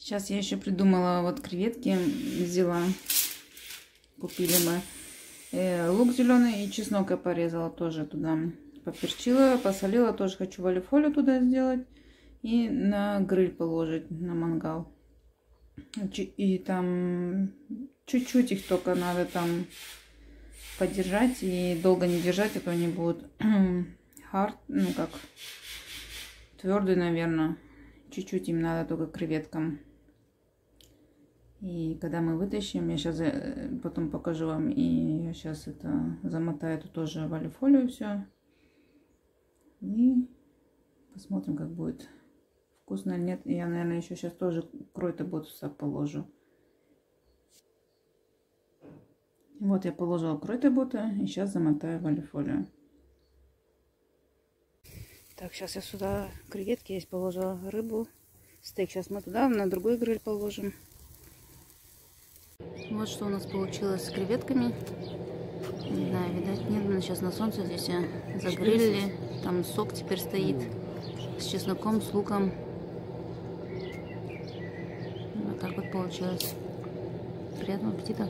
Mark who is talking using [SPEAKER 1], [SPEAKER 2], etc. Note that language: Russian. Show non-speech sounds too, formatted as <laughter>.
[SPEAKER 1] Сейчас я еще придумала, вот креветки взяла. Купили мы. Э, лук зеленый и чеснок я порезала тоже туда. Поперчила, посолила. Тоже хочу валифолю туда сделать. И на гриль положить, на мангал. И там чуть-чуть их только надо там подержать и долго не держать, а то они будут <clears throat> хард, ну как твердый, наверное. Чуть-чуть им надо только креветкам. И когда мы вытащим, я сейчас э, потом покажу вам, и я сейчас это замотаю это тоже в алюфолию все. И посмотрим, как будет вкусно или нет. Я, наверное, еще сейчас тоже крой-то ботуса положу. Вот я положила крой-то бота и сейчас замотаю в алюфолию. Так, сейчас я сюда креветки есть положила, рыбу, стейк. Сейчас мы туда на другой гриль положим. Вот что у нас получилось с креветками. Не знаю, видать, нет, но сейчас на солнце здесь загрелили. Там сок теперь стоит с чесноком, с луком. Вот так вот получилось. Приятного аппетита!